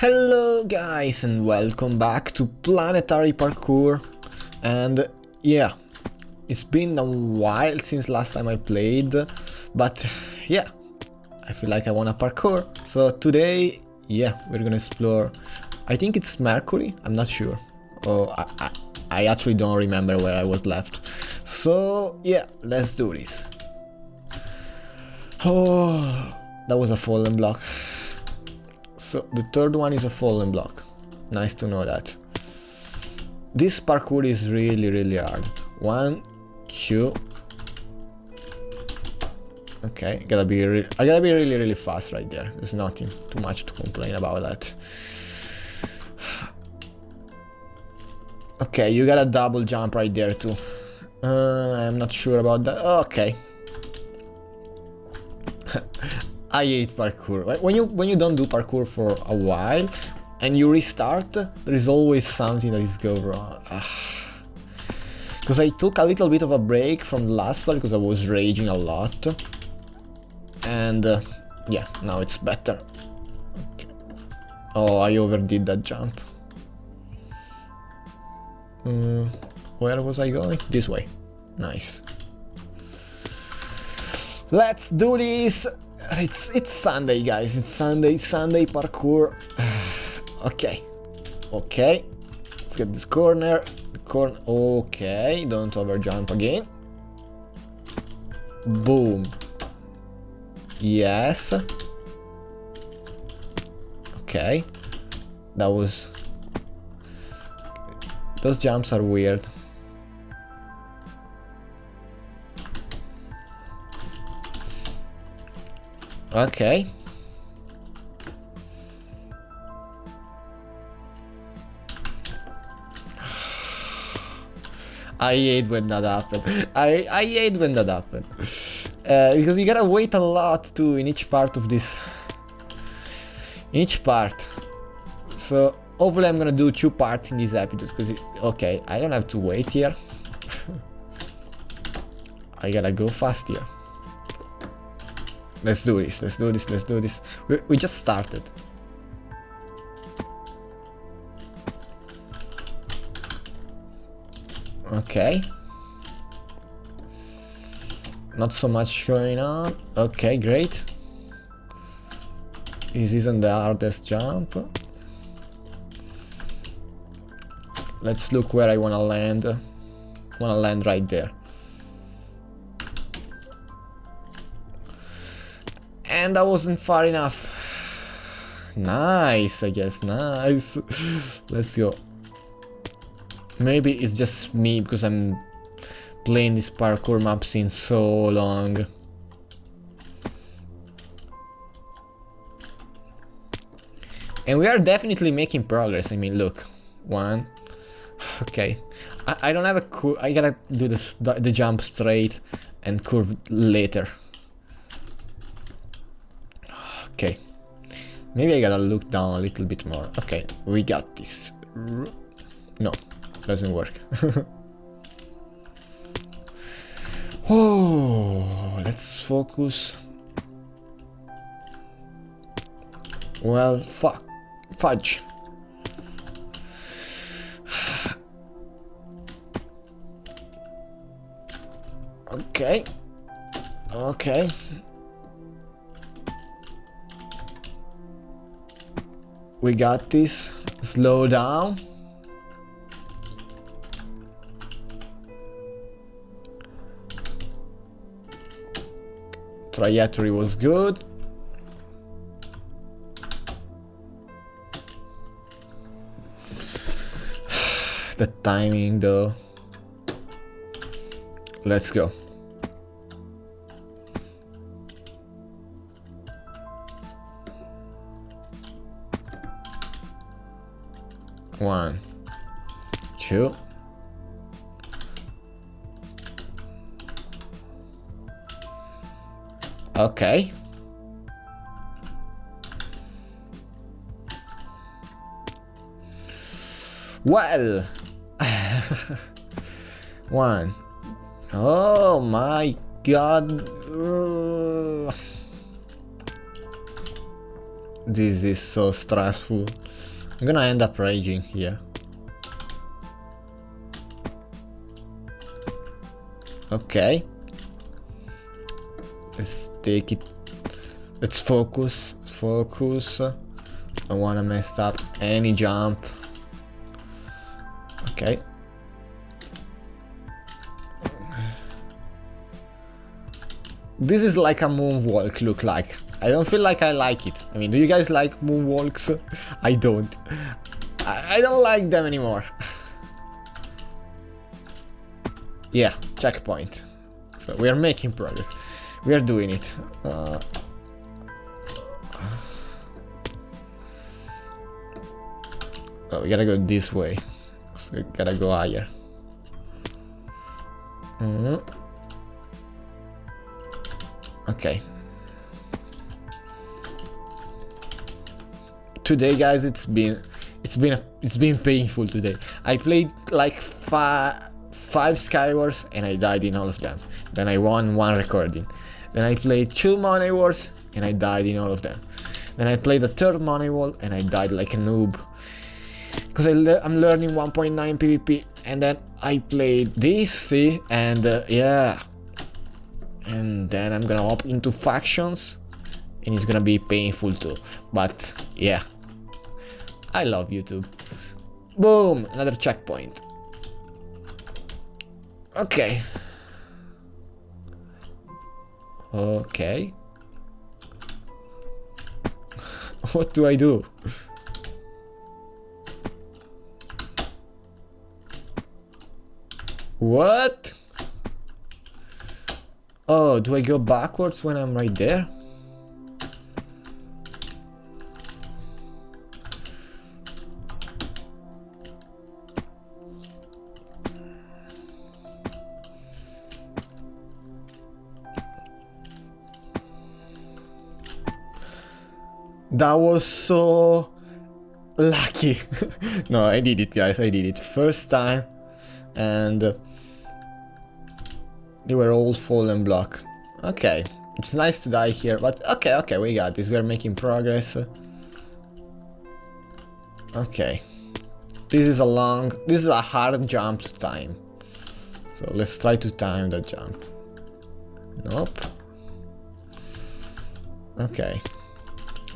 Hello guys and welcome back to Planetary Parkour. And yeah it's been a while since last time I played but yeah I feel like I wanna parkour. So today yeah we're gonna explore I think it's Mercury I'm not sure. Oh I, I, I actually don't remember where I was left. So yeah let's do this. Oh that was a fallen block so the third one is a fallen block. Nice to know that. This parkour is really, really hard. One, two. Okay, gotta be I gotta be really, really fast right there. There's nothing too much to complain about that. Okay, you got a double jump right there too. Uh, I'm not sure about that. Okay. I hate parkour. When you when you don't do parkour for a while and you restart, there is always something that is go wrong. Because I took a little bit of a break from the last part because I was raging a lot. And uh, yeah, now it's better. Okay. Oh, I overdid that jump. Mm, where was I going? This way. Nice. Let's do this! It's it's Sunday, guys. It's Sunday. Sunday parkour. okay, okay. Let's get this corner. Corner. Okay, don't over jump again. Boom. Yes. Okay. That was. Those jumps are weird. Okay. I hate when that happens. I, I hate when that happens. Uh, because you gotta wait a lot too in each part of this. In each part. So hopefully I'm gonna do two parts in this episode. Because okay, I don't have to wait here. I gotta go fast here. Let's do this, let's do this, let's do this. We, we just started. Okay. Not so much going on. Okay, great. This isn't the hardest jump. Let's look where I wanna land. Wanna land right there. And I wasn't far enough. Nice, I guess. Nice. Let's go. Maybe it's just me because I'm playing this parkour map since so long. And we are definitely making progress. I mean, look. One. Okay. I, I don't have a curve. I gotta do this, the jump straight and curve later. Okay. Maybe I gotta look down a little bit more. Okay, we got this. No, doesn't work. oh, let's focus. Well, fuck. Fudge. okay. Okay. We got this. Slow down. Trajectory was good. the timing though. Let's go. One, two. Okay. Well. One. Oh my god. This is so stressful. I'm gonna end up raging here. Okay. Let's take it. Let's focus. Focus. I wanna mess up any jump. Okay. This is like a moonwalk look like. I don't feel like I like it. I mean, do you guys like moonwalks? I don't. I, I don't like them anymore. yeah, checkpoint. So we are making progress. We are doing it. Uh, oh, we gotta go this way. So we gotta go higher. Mm -hmm. Okay. Today, guys, it's been it's been it's been painful today. I played like five five Skywars and I died in all of them. Then I won one recording. Then I played two Money Wars and I died in all of them. Then I played the third Money Wall and I died like a noob. Because I'm learning 1.9 PvP and then I played this, see, and uh, yeah. And then I'm gonna hop into factions and it's gonna be painful too. But yeah, I love YouTube. Boom, another checkpoint. Okay. Okay. what do I do? What? Oh, do I go backwards when I'm right there? That was so lucky. no, I did it, guys. I did it. First time. And they were all fallen block. Okay. It's nice to die here, but okay, okay, we got this. We are making progress. Okay. This is a long... This is a hard jump to time. So let's try to time that jump. Nope. Okay.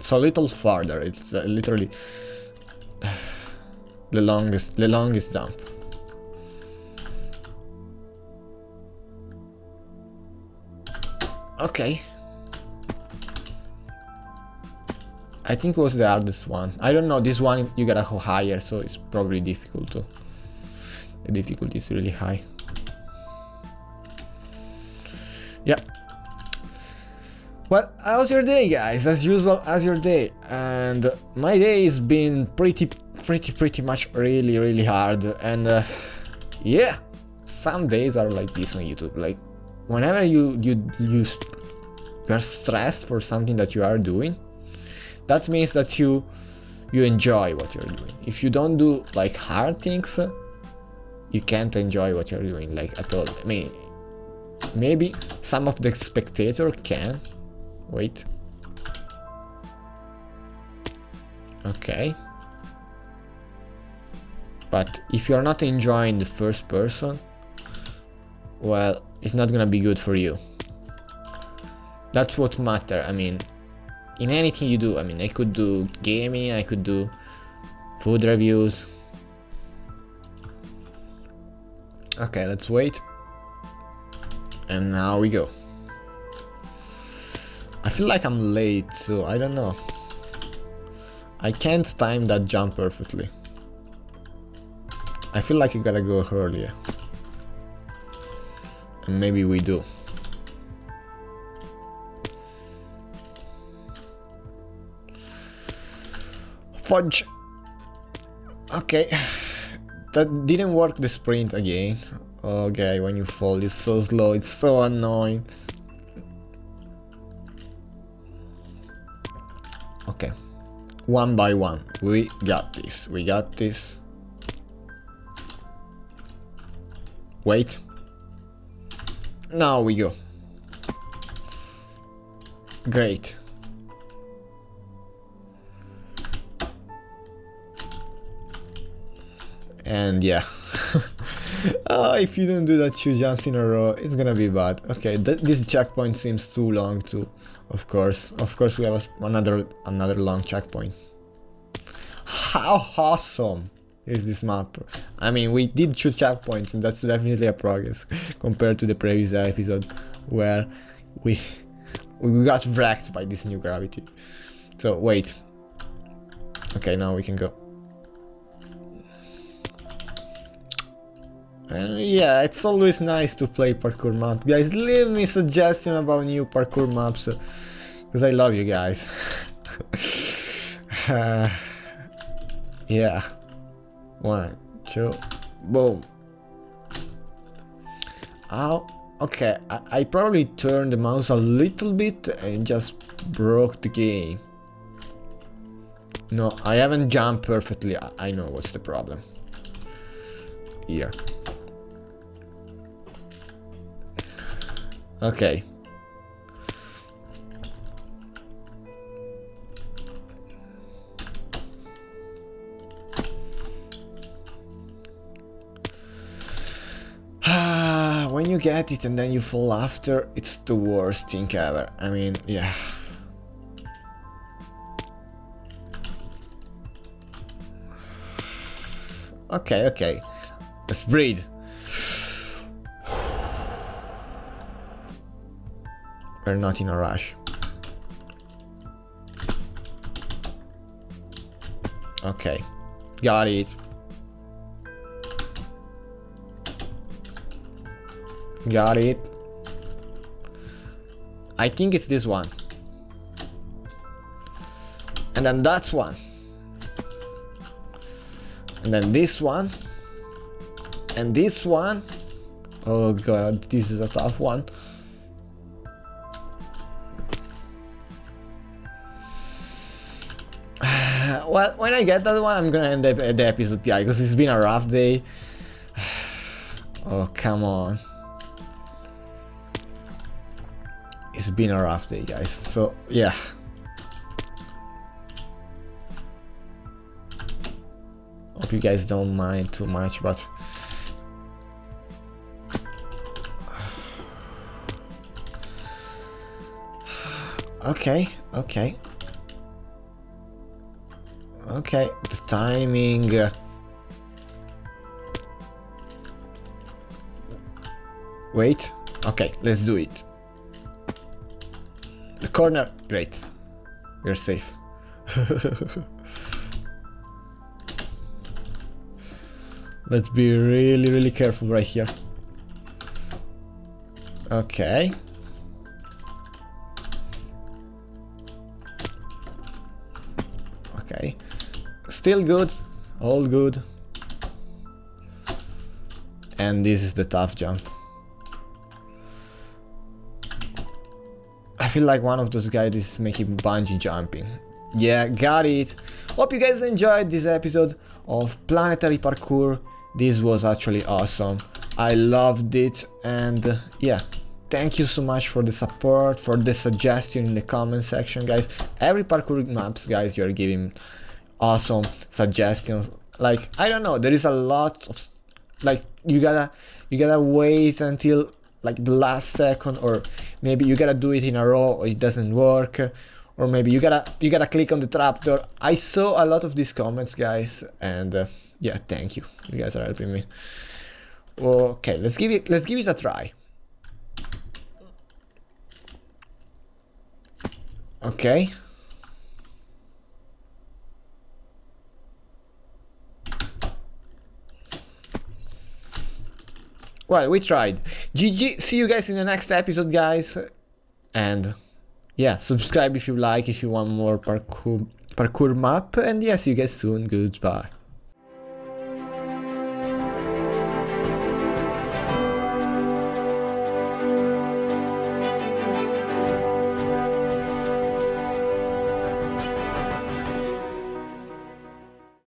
It's a little farther. It's uh, literally the longest, the longest jump. Okay. I think it was the hardest one. I don't know, this one you gotta go higher, so it's probably difficult too. The difficulty is really high. Yeah, well, how's your day, guys? As usual, how's your day? And my day has been pretty, pretty, pretty much really, really hard. And uh, yeah, some days are like this on YouTube. Like, whenever you you you you're stressed for something that you are doing, that means that you you enjoy what you're doing. If you don't do like hard things, you can't enjoy what you're doing like at all. I mean, maybe some of the spectator can, Wait. Okay. But if you're not enjoying the first person, well, it's not gonna be good for you. That's what matter. I mean, in anything you do, I mean, I could do gaming, I could do food reviews. Okay, let's wait. And now we go. I feel like I'm late, so I don't know. I can't time that jump perfectly. I feel like I gotta go earlier. And maybe we do. Fudge! Okay. That didn't work the sprint again. Okay, when you fall, it's so slow, it's so annoying. Okay. One by one. We got this. We got this. Wait. Now we go. Great. And yeah. uh, if you don't do that two jumps in a row, it's gonna be bad. Okay, th this checkpoint seems too long too. Of course, of course we have another another long checkpoint. How awesome! Is this map? I mean, we did two checkpoints and that's definitely a progress compared to the previous episode where we we got wrecked by this new gravity. So wait. Okay, now we can go. Uh, yeah, it's always nice to play parkour map. Guys, leave me suggestion about new parkour maps. Because I love you guys. uh, yeah. One, two, boom. Oh, okay. I, I probably turned the mouse a little bit and just broke the game. No, I haven't jumped perfectly. I, I know what's the problem. Here. Okay. When you get it and then you fall after, it's the worst thing ever. I mean, yeah. Okay, okay. Let's breathe. We're not in a rush. Okay. Got it. Got it. I think it's this one. And then that one. And then this one. And this one. Oh god, this is a tough one. well, when I get that one, I'm gonna end the, the episode, yeah, because it's been a rough day. oh, come on. Been a rough day, guys. So, yeah. Hope you guys don't mind too much, but... Okay, okay. Okay, the timing. Wait. Okay, let's do it. The corner. Great. We're safe. let's be really, really careful right here. Okay. Okay. Still good. All good. And this is the tough jump. Feel like one of those guys is making bungee jumping. Yeah, got it. Hope you guys enjoyed this episode of Planetary Parkour. This was actually awesome. I loved it and uh, yeah, thank you so much for the support, for the suggestion in the comment section, guys. Every parkour maps, guys, you're giving awesome suggestions. Like, I don't know, there is a lot of, like, you gotta, you gotta wait until, like, the last second, or maybe you gotta do it in a row, or it doesn't work, or maybe you gotta, you gotta click on the trapdoor. I saw a lot of these comments, guys, and, uh, yeah, thank you. You guys are helping me. Okay, let's give it, let's give it a try. Okay. Well, we tried. GG. See you guys in the next episode, guys. And yeah, subscribe if you like, if you want more parkour, parkour map. And yeah, see you guys soon. Goodbye.